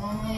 Oh.